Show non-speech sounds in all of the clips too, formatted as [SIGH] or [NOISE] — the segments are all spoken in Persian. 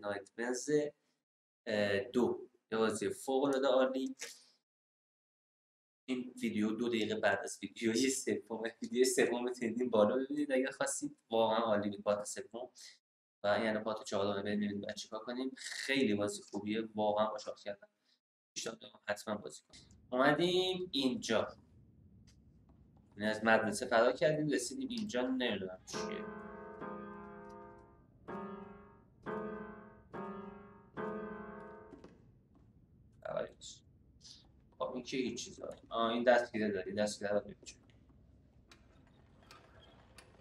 نایت بنز دو. یه بازی فوق العاده عالی. این ویدیو دو دقیقه بعد از ویدیوی سوم ویدیو سوم تندین بالا ببینید اگر خواستید. واقعا عالی بود پات سوم. و یعنی پات چهارم ببینید بعد چیکار کنیم. خیلی بازی خوبیه. واقعا خوشحال کردم حتما بازی کنیم. اومدیم اینجا. این از مدرسه فرار کردیم رسیدیم اینجا. نمی‌دونم چیه. این که هیچ چیز آه این دستگیره داری دستگیره رو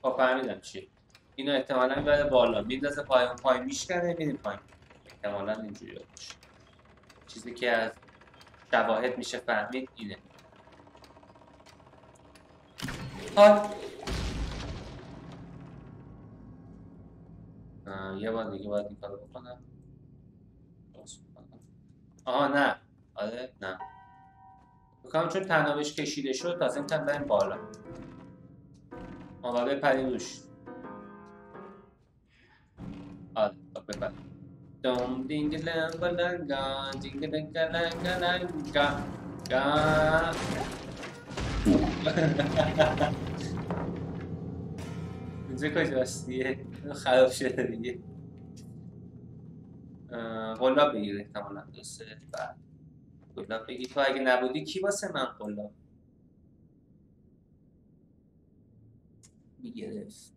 خب فهمیدم چی. اینو احتمالا می‌بره بالا. میندازه پای اون پای میشکنه میریم پایین. احتمالا اینجوری باشه چیزی که از شواهد میشه فهمید اینه. حال یه بار دیگه باید این کارو بکنم. آها نه. آره نه. بکنم چون تنابش کشیده شد تازه می‌تونم بریم بالا. باید بپریم روش. آره بپریم Dom ding lang balanga ding ding lang lang ga ga اینجا کجاست دیگه خراب شده دیگه. قلاب بگیر احتمالا دوسته بعد قلاب بگیر تو اگه نبودی کی واسه من قلاب می‌گرفت.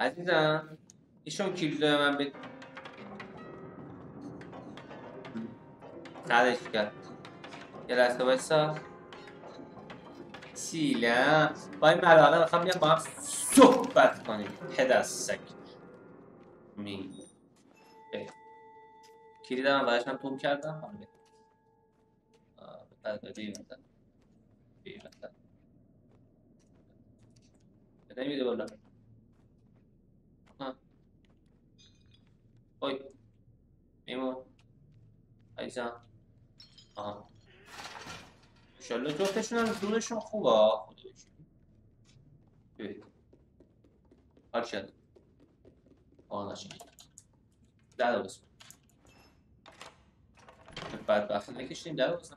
عزیزم ایشون کلید من به خرش کرد. یه لحظه بایستا سیلا با این مراقه می‌خوام بیام با هم صحبت کنیم. پدستک می کلید من برایش من توم کردم. حالا بده بیمتن بیمتن بده میده بالا. Ôi Em ơi ای sao آها انشالله جفتشون هم دونشون خوبه. خودش ببین. حال شد آه نشین در بسم بعد وقتی نکشتیم در بسم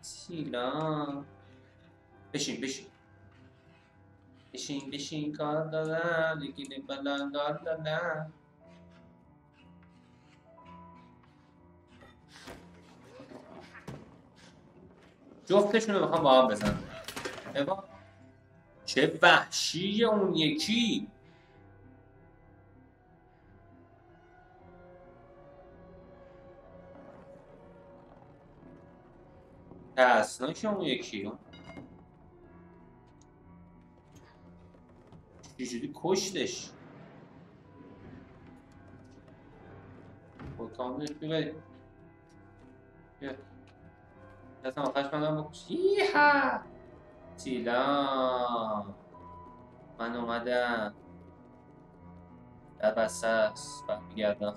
سیلا بشین بشین بشین بشین کار دارم دیگه بلنگار دارم جفتشون رو می‌خوام با هم بزنم. ایوا چه وحشی اون یکی؟ که اون یکی. چجوری کشتش؟ بوتانش ببرید بیا. دستم آخرش من بکش ییها سیلام من اومدم. در بسته است. برمیگردم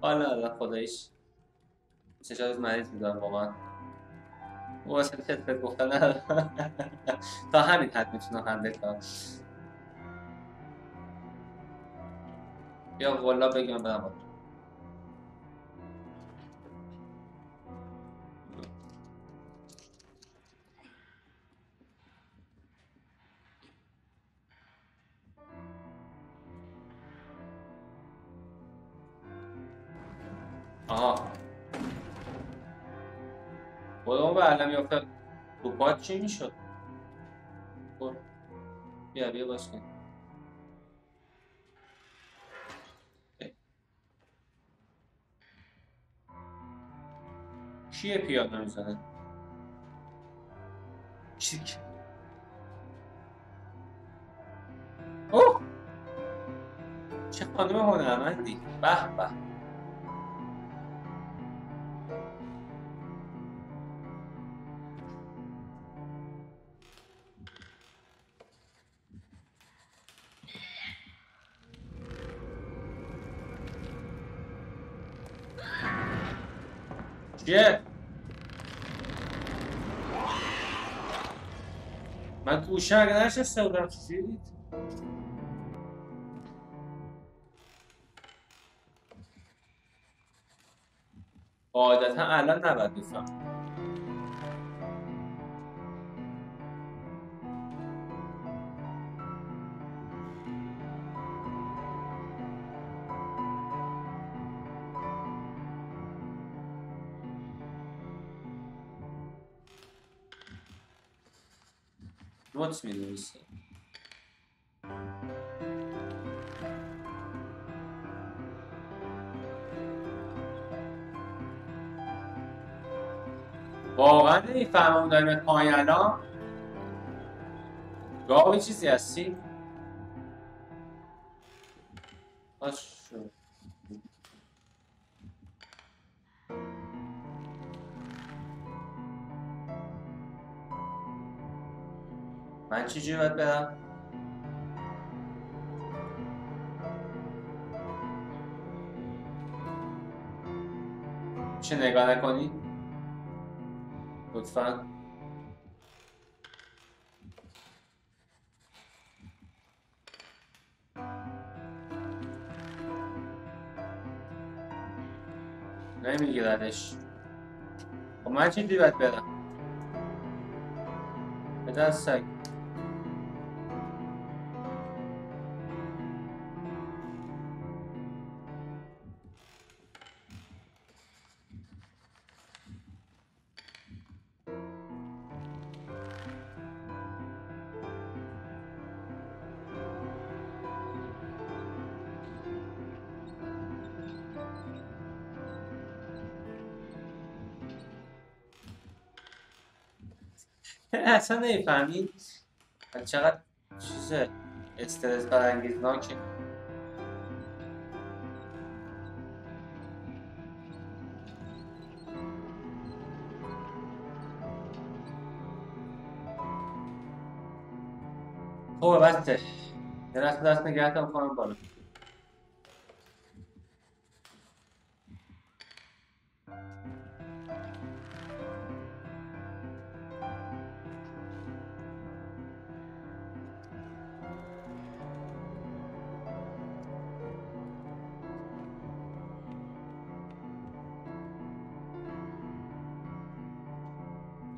حالا حالا خدایش سه از مریض بودم واقعا. واسه فت گفتن [LAUGHS] تا همین حد می‌تونم هندل کنم. یا والا بگم برم. علم یافت تو پاد چی می‌شد؟ خب بیا بیا باز کن. کیه پیاده می‌زنه؟ چی اوه! چه خانم هنرمندی. به به. اگه نشسته بودم دید قاعدتا الان نباید بفهم نوت می نویسه واقعا نمی‌فهمم داریم پایین الان گاهی چیزی هستی؟ چجوری باید برم؟ میشه نگاه نکنی؟ لطفا. نمیگیردش. خب من چجوری باید برم؟ به دست سگ. اصلا نمی‌فهمید چقدر چیز استرس برانگیزناکه. خوبه بسته یه دست دست نگهتم کنم بالا.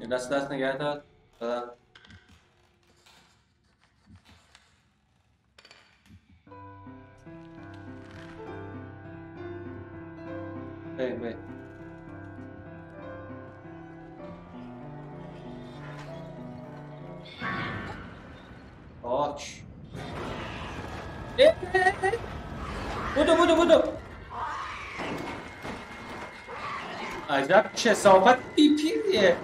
یه دست دست نگه دار دادم بریم بریم آک اه، اه، اه. بودو بودو بودو عجب کسافت بی پیریه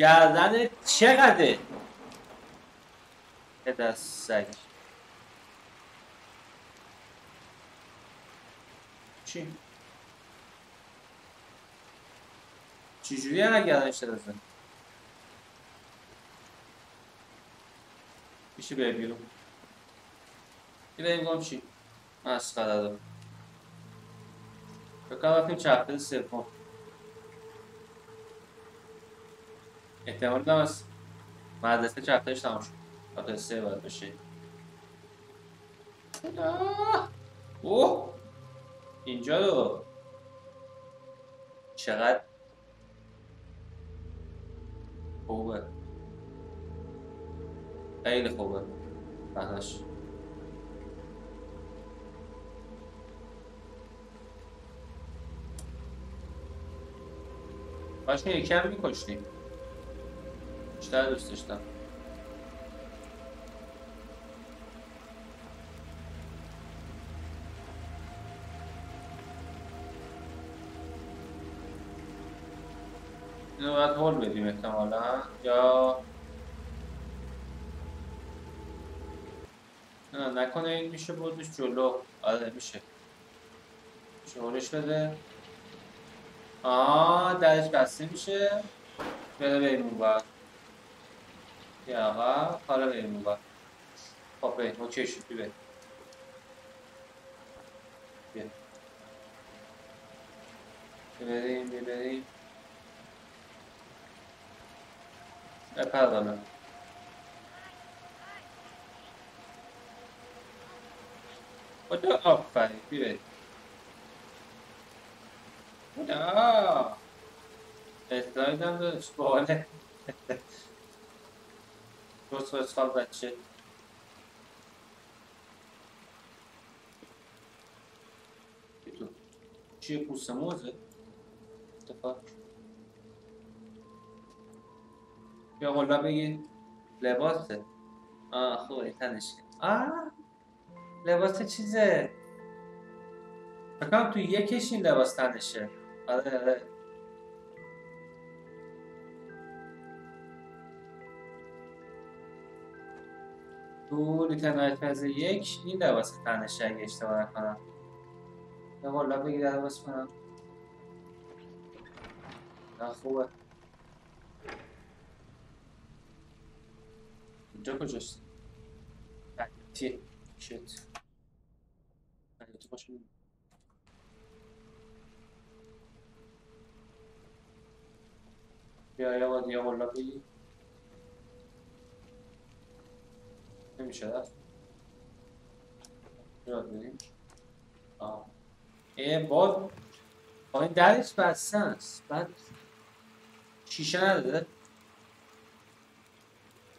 گردن چقدره؟ دست سگ چی؟ چجوری هم گردنش درازه؟ میشه بره بیرون یه بریم گم چی؟ مسخره دارم بکنم رفتیم چپتر سوم احتمال از مدرسه چپترش تمام شد. چپتر سه باید بشه! اوه! اینجا رو. چقدر؟ خوبه. خیلی خوبه. که یکی هم میکشتیم. بیشتر دوست داشتم. اینو باید هول بدیم احتمالا یا؟ نه نکنه این میشه بردش جلو. آره میشه. هولش بده. آه درش بسته میشه. بده بریم اون بر بیا آقا حالا بریم اون بر خب بریم اوکی شد بیا بیا بریم بیا بریم بپر بالا خدا آفرین باله دوست اسخال بچه. چیه پوست موزه؟ اتفاق. یا قلا بگی لباسه. آه خوبه تنش آه لباس چیزه؟ فکرم تو یکش این لباس تنشه. آره آره. تو لیتل فاز یک. این لباس تنشه اگه اشتباه نکنم. یا قلا بگی لباس کنم نه خوبه. اینجا کجاست؟ تیه شت تو باشه بیا یا قلا بگی. نمیشه. یاد بریم آه. باد آه این درش بسته است. بعد شیشه نداره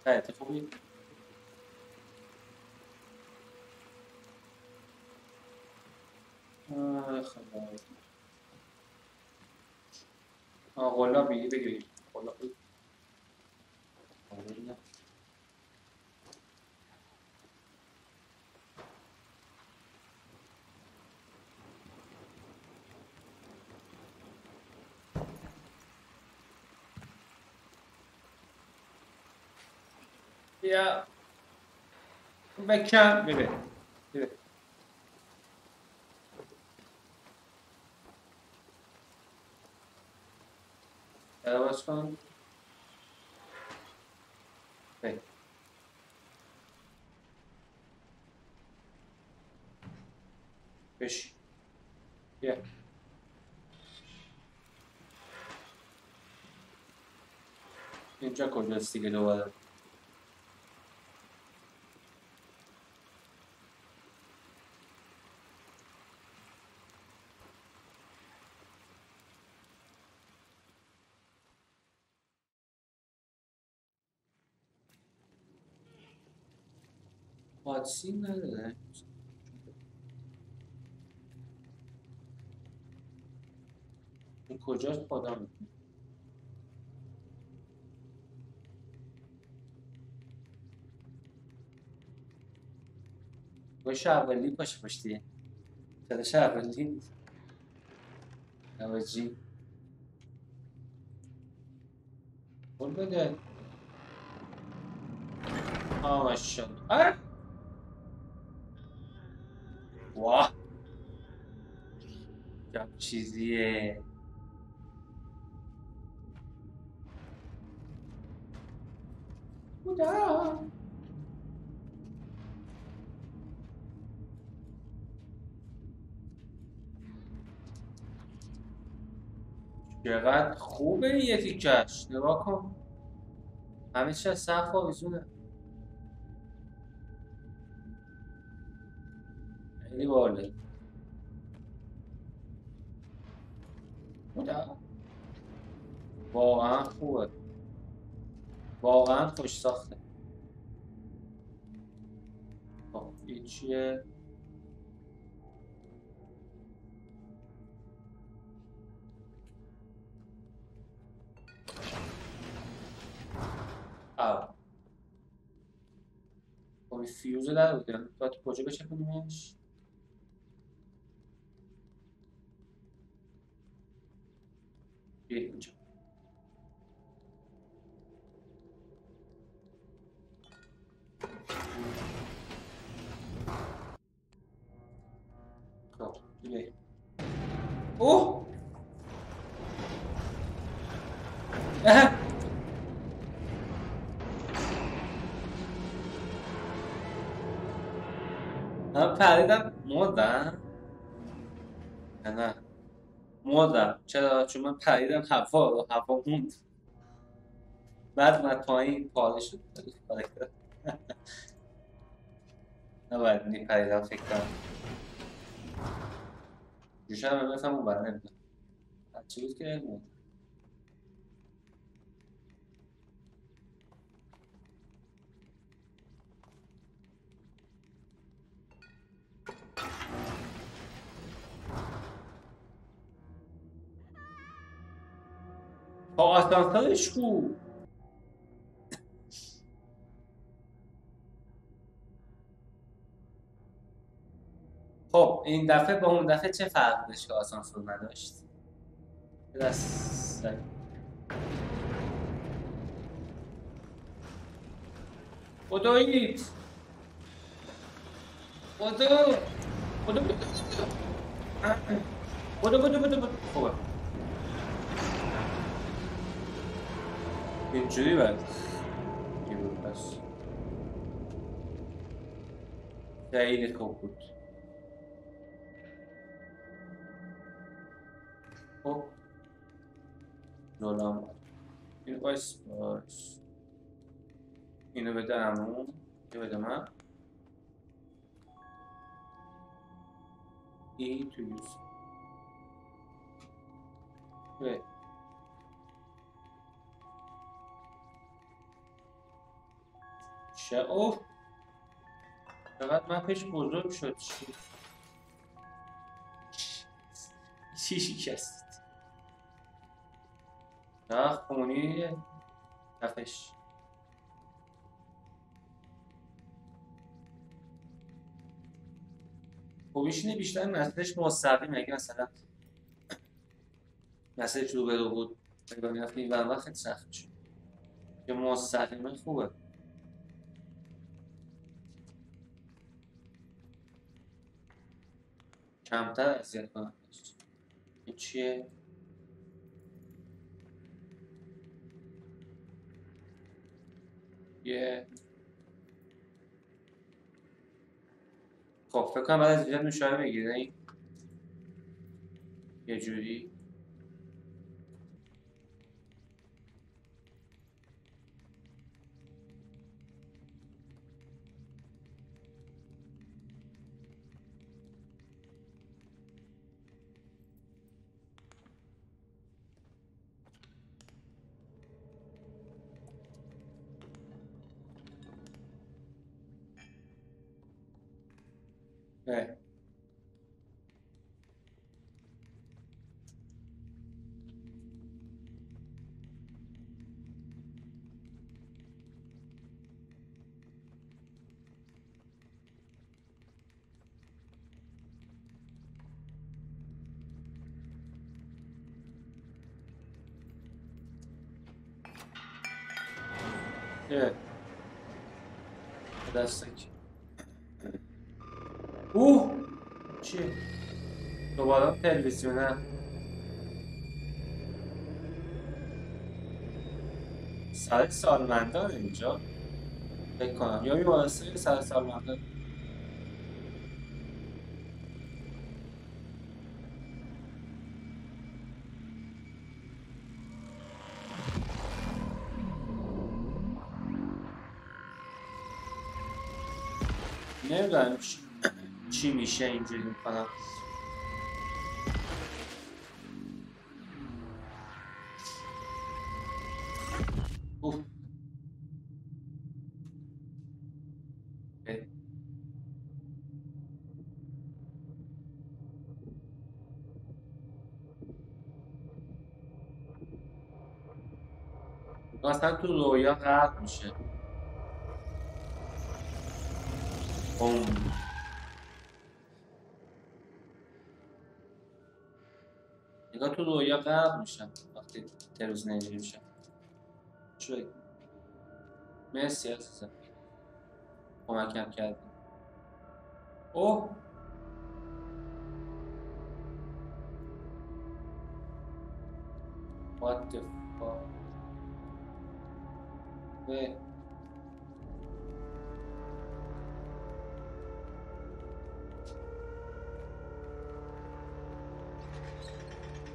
خیلی خوبی آه خدا. آه غلا بگی بگیریم. غلا بگی بیا بکن ببین ببین باز کن ببین بشی بیا اینجا پادسین نداره این کجاست؟ می‌دونه باشه اولی باشه پشتی. تلاش اولی نواجی بول بده. ماشالله آه واه چه چیزیه خدا چقدر خوبه یه تیکش نگاه کن. همه از سقف آویزونه. باله خدا واقعا خوبه. واقعا خوش ساخته. خب این چیه؟ خب این فیوز در بودیم باید کجا بچپونیمش؟ بیا verde. Pronto, e aí? Oh! Ah! Rapaz, ainda muda. Ana. مردم چرا؟ چون من پریدم هوا هوا موند. بعد من پایین پاله شد [LAUGHS] نباید میپریدم فکر کنم. جوشه هم بفهم اون برای نمی‌دونم چی بود که موند با آسانسورش کو خب این دفعه با اون دفعه چه فرق داشت که آسانسور نداشت؟ دست بدوید بدو بدو بدو بدو بدو بدو خوبه اینجوری باید پس خیلی خوب بود خب جلو این بایست باش اینو بده همون اینو بده من این تو یوز چه اوه. چقدر مپش بزرگ شد. چی شکست؟ نه خونی نفش خوبیش اینه بیشتر مسئلهش مستقیم اگه مثلا مسئله رو برو بود اگه می‌رفتی این خیلی سخت شد که مستقیمه خوبه. کمتر اذیت کنم. این چیه؟ یه. خب فکر کنم بعد از اینجا نوشابه بگیره این یه جوری. 예. That's it. اوه! چیه دوباره تلویزیونه سر سالمندان اینجا. فکر کنم. یا میبایسته سر سالمندان. نمی‌دونم چی میشه اینجوری می‌کنم. اصلا تو رویا غرق میشه. بوم نگاه تو رویا غرق میشم وقتی تروز اینجوری میشم چوی مرسی عزیزم کمکم کردی اوه What the fuck?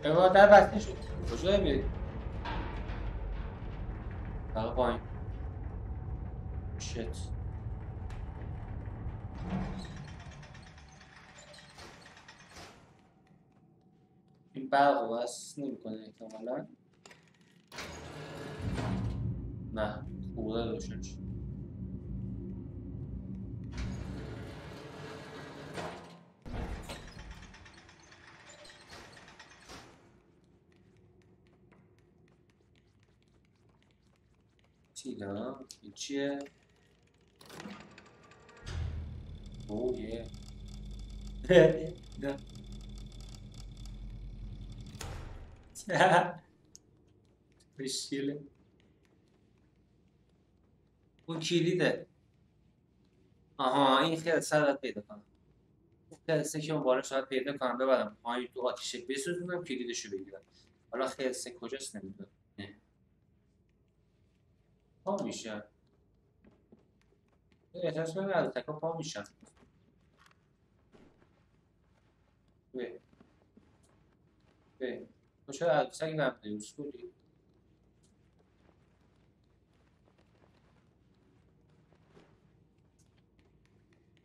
ایوا در بسته شد. کجا میری؟ فقط پایین. شت. این برق رو بس نمی‌کنه احتمالا. نه خوبه روشن شد تیلا این چیه؟ اوه یه خوشگله اون کلیده آها این خیلی سر پیدا کنم خیلسه که اون بالا شاید پیدا کنم ببرم پایین تو آتیشه بسوزونم کلیدشو بگیرم حالا خیلسه کجاست نمی‌دونم نه پا میشه. احساس کنم از تکا پا میشن به به تو چرا عروسک نبوده اصولی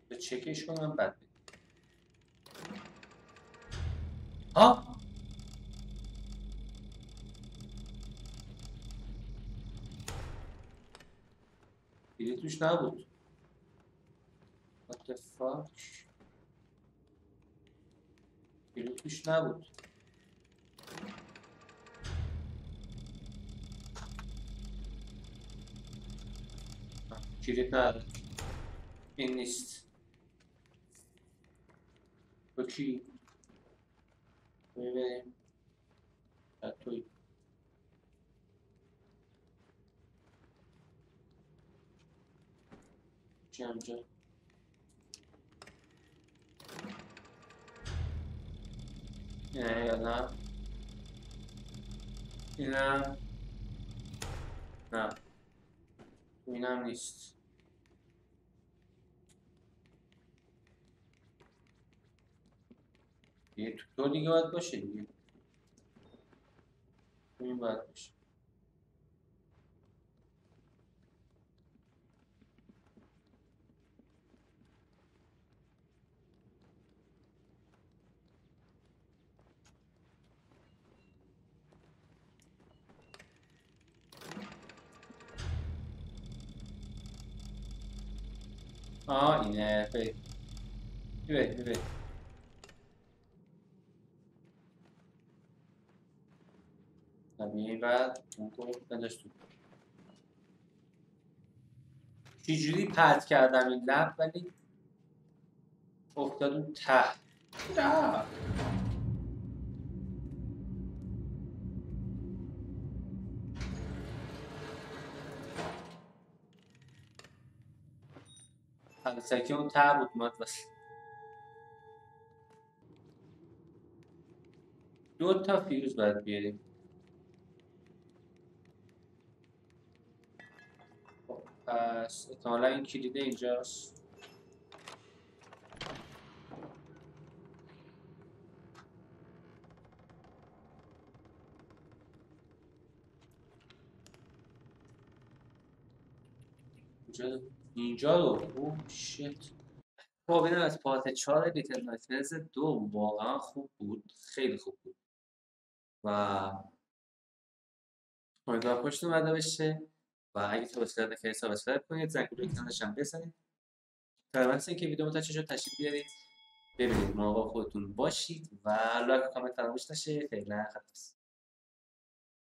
به چکش کنم بعد. ها دیگه توش نبود. What the fuck? دیگه توش نبود. کلید نداره. این نیست. با کی؟ ببینیم. چی همجا نه یا نه اینم نه اینم نیست یه تو دیگه باید باشه دیگه این باید باشه آه اینه بری بری بری طبیعی بعد اون رو بنداز تو. چجوری پرت کردم این لب ولی افتاد اون ته؟ نه عروسکی اون ته بود اومد واسه دو تا فیوز باید بیاریم. پس احتمالا این کلیده اینجاست. کجا اینجا رو. oh shit خب اینم از part 4 Little Nightmares دو واقعا خوب بود. خیلی خوب بود. و امیدوارم خوشتون اومده بشه و اگه subscribe نکردید subscribe کنید. زنگوله کنارش هم بزنید. در که ویدیو متوجه شد تشریف بیارید. ببینید مراقب خودتون باشید. و لایک و کامنت فراموش نشه. فعلا خداحافظ